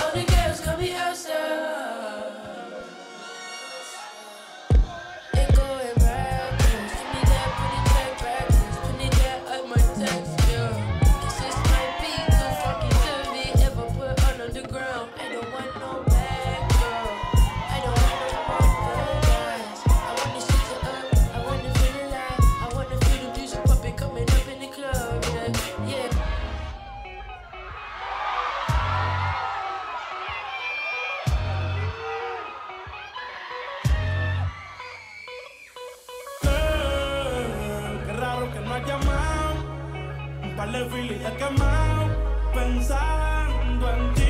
All Alla figlia che mi pensando a te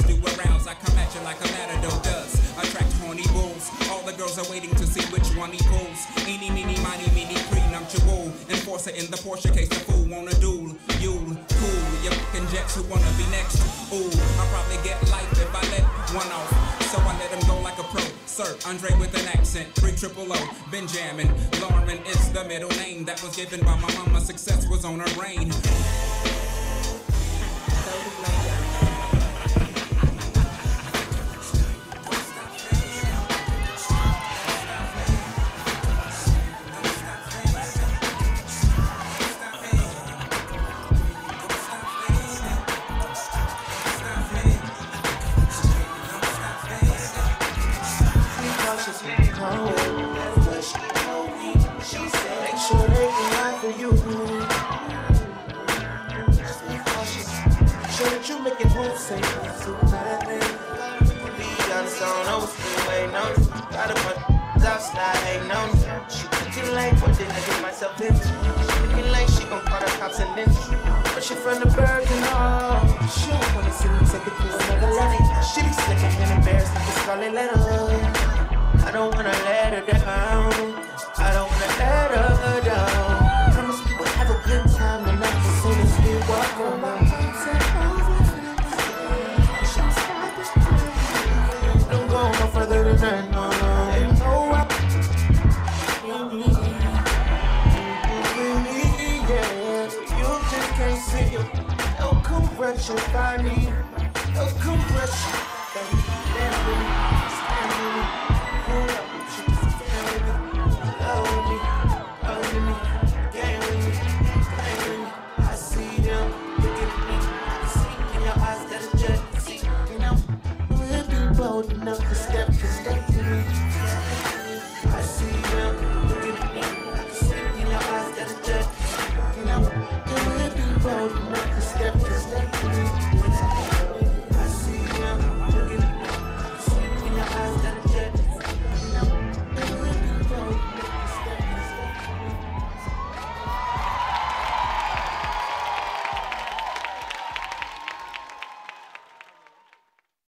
red do arouse. I come at you like a matador does. Attract horny bulls. All the girls are waiting to see which one he pulls. Eeny, meeny, miny, meeny, prenuptial. Enforcer in the Porsche case, the fool wanna duel. You cool, you fucking jets who wanna be next. Ooh, I'll probably get life if I let one off. So I let him go like a pro. Sir, Andre with an accent. Three triple O, Benjamin. Lauren is the middle name that was given by my mama. Success was on her brain. You. Just be cautious. Sure that you make it move safe. Superman. Be honest, I don't know what's been waiting on. Got a bunch outside hating on you. She looking like what did I get myself into? She looking like she gon' call the cops and then But she from the Bergen, oh. She don't wanna see me take it to another level. She be slick and embarrassed like a scarlet letter. I don't wanna let her down. I don't wanna let her down. No compression, I need no correction.